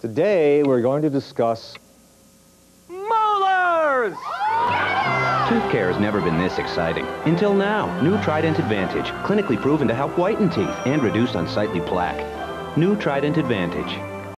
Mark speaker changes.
Speaker 1: Today, we're going to discuss molars!
Speaker 2: Tooth care has never been this exciting. Until now, new Trident Advantage, clinically proven to help whiten teeth and reduce unsightly plaque. New Trident Advantage.